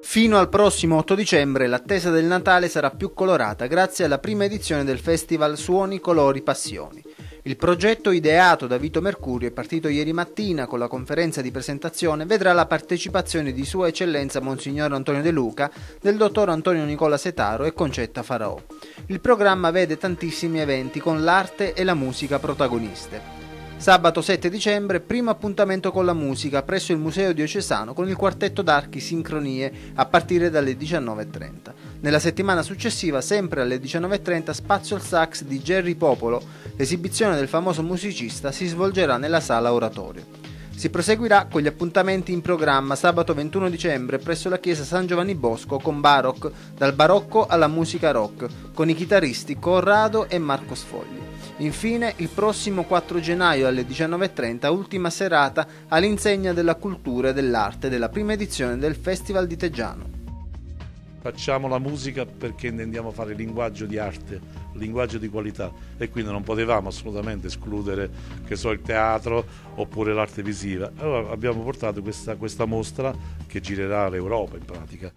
Fino al prossimo 8 dicembre l'attesa del Natale sarà più colorata grazie alla prima edizione del festival Suoni, Colori, Passioni. Il progetto ideato da Vito Mercurio e partito ieri mattina con la conferenza di presentazione vedrà la partecipazione di Sua Eccellenza Monsignor Antonio De Luca, del dottor Antonio Nicola Setaro e Concetta Faraò. Il programma vede tantissimi eventi con l'arte e la musica protagoniste. Sabato 7 dicembre, primo appuntamento con la musica presso il Museo Diocesano con il quartetto d'archi Sincronie a partire dalle 19.30. Nella settimana successiva, sempre alle 19.30, Spazio al Sax di Jerry Popolo. L'esibizione del famoso musicista si svolgerà nella sala oratorio. Si proseguirà con gli appuntamenti in programma sabato 21 dicembre presso la chiesa San Giovanni Bosco con Baroc, dal barocco alla musica rock, con i chitarristi Corrado e Marco Sfogli. Infine, il prossimo 4 gennaio alle 19.30, ultima serata all'insegna della cultura e dell'arte della prima edizione del Festival di Teggiano. Facciamo la musica perché intendiamo fare linguaggio di arte, linguaggio di qualità e quindi non potevamo assolutamente escludere che so, il teatro oppure l'arte visiva. Allora abbiamo portato questa, questa mostra che girerà l'Europa in pratica.